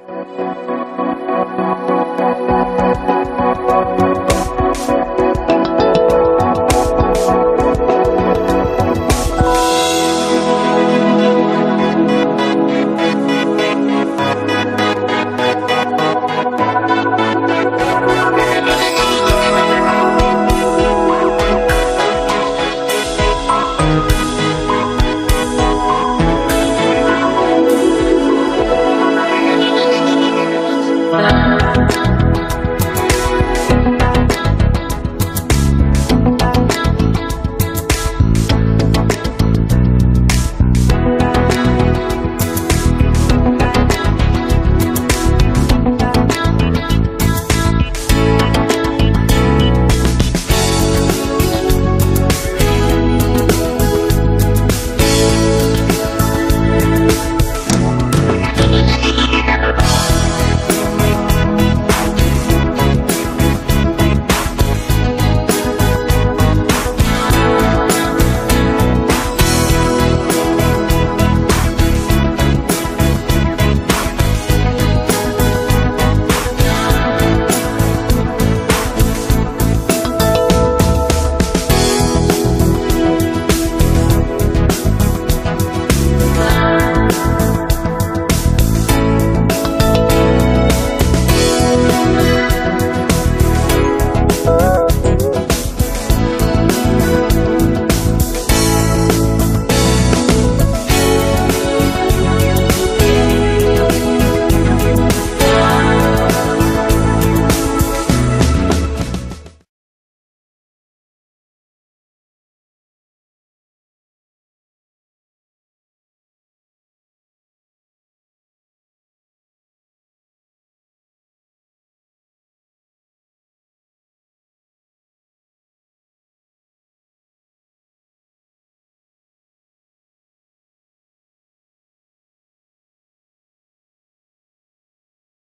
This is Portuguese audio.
Música